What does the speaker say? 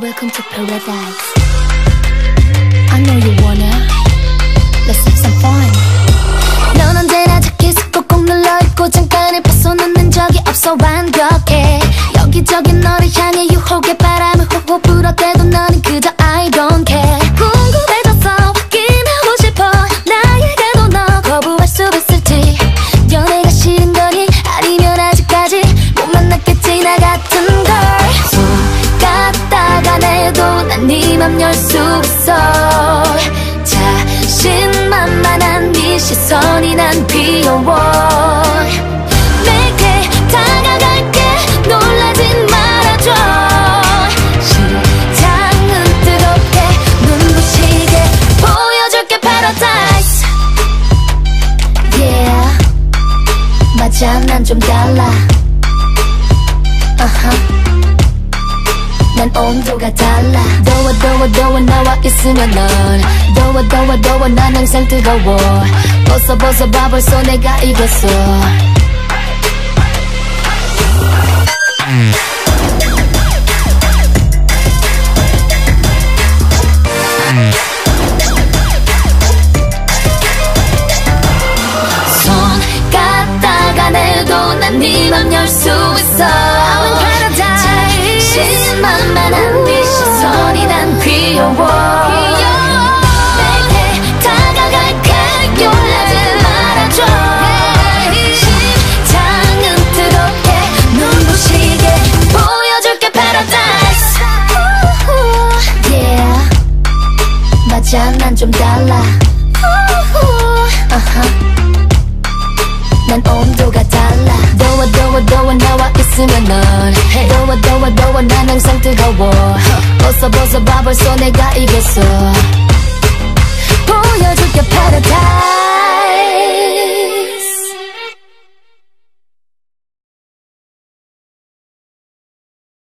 Welcome to paradise. I know you wanna. Let's have some fun. 넌 언제나 자켓을 꼭꼭 눌러입고 잠깐을 벗어놓는 적이 없어 완벽해 여기저기 너를 향해 유혹의 바람을 호호 불어대도 너는 그저 I don't care 궁금해져서 확인하고 싶어 나에게도 너 거부할 수 있을지 연애가 싫은 거니 아니면 아직까지 못 만났겠지 나같 네 시선이 난 귀여워. 내게 다가갈게. 놀라진 말아줘. 시장은 뜨겁게 눈부시게 보여줄게 paradise. Yeah. 맞아 난 좀 달라. Uh-huh. 난 온도가 달라. 더워 더워 더워 나와 있으면 넌. 더워 더워 더워 난 항상 뜨거워. 벗어 벗어 봐 벌써 내가 이겼어 손 갖다가 내도 난네맘 열 수 있어. 자신 만만한 네 시선이 난 귀여워. 내게 다가갈게 있으면 넌 더워 더워 더워 난 항상 뜨거워. 벗어 벗어 봐 벌써 내가 이겼어. 보여줄게 paradise